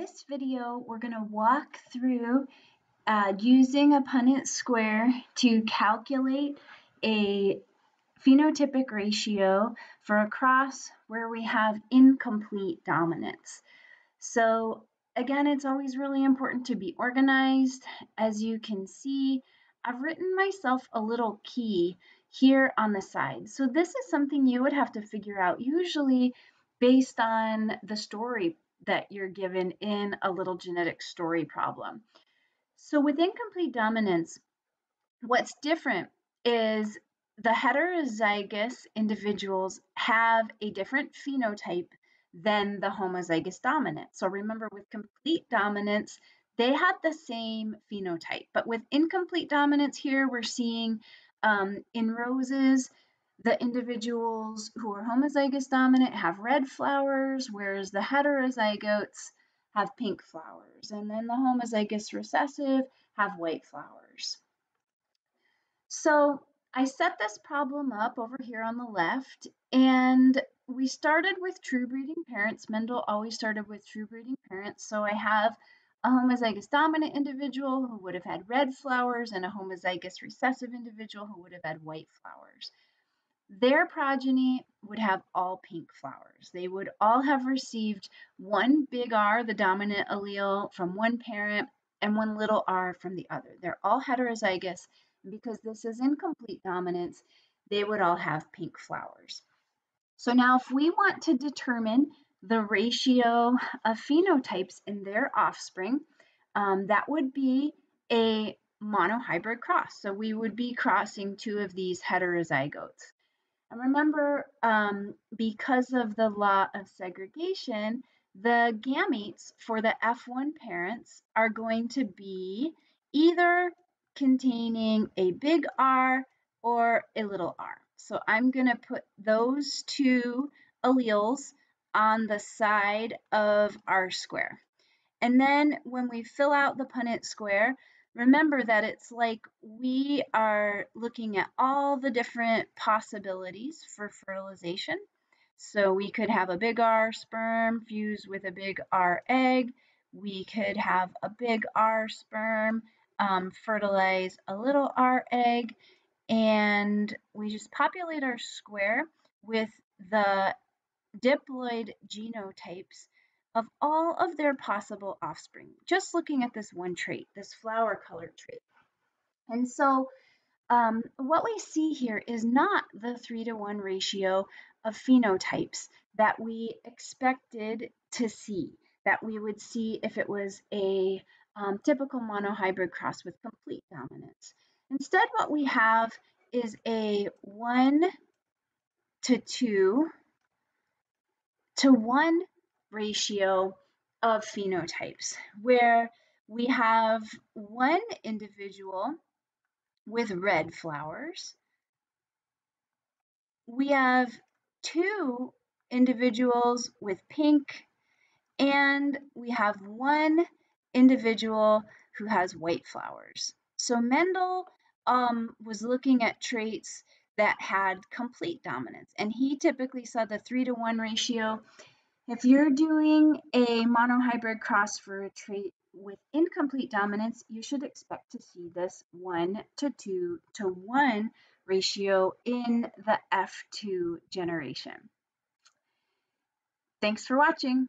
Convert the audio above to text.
this video, we're going to walk through uh, using a Punnett square to calculate a phenotypic ratio for a cross where we have incomplete dominance. So again, it's always really important to be organized. As you can see, I've written myself a little key here on the side. So this is something you would have to figure out usually based on the story that you're given in a little genetic story problem. So with incomplete dominance, what's different is the heterozygous individuals have a different phenotype than the homozygous dominant. So remember, with complete dominance, they have the same phenotype. But with incomplete dominance here, we're seeing um, in roses, the individuals who are homozygous dominant have red flowers, whereas the heterozygotes have pink flowers. And then the homozygous recessive have white flowers. So I set this problem up over here on the left, and we started with true breeding parents. Mendel always started with true breeding parents. So I have a homozygous dominant individual who would have had red flowers and a homozygous recessive individual who would have had white flowers. Their progeny would have all pink flowers. They would all have received one big R, the dominant allele, from one parent and one little r from the other. They're all heterozygous. Because this is incomplete dominance, they would all have pink flowers. So now if we want to determine the ratio of phenotypes in their offspring, um, that would be a monohybrid cross. So we would be crossing two of these heterozygotes. And remember, um, because of the law of segregation, the gametes for the F1 parents are going to be either containing a big R or a little r. So I'm going to put those two alleles on the side of our square. And then when we fill out the Punnett square, remember that it's like we are looking at all the different possibilities for fertilization. So we could have a big R sperm fused with a big R egg. We could have a big R sperm um, fertilize a little R egg. And we just populate our square with the diploid genotypes of all of their possible offspring, just looking at this one trait, this flower color trait. And so um, what we see here is not the three to one ratio of phenotypes that we expected to see, that we would see if it was a um, typical monohybrid cross with complete dominance. Instead, what we have is a one to two to one ratio of phenotypes where we have one individual with red flowers. We have two individuals with pink and we have one individual who has white flowers. So Mendel um, was looking at traits that had complete dominance and he typically saw the three to one ratio if you're doing a monohybrid cross for a trait with incomplete dominance, you should expect to see this 1 to 2 to 1 ratio in the F2 generation. Thanks for watching.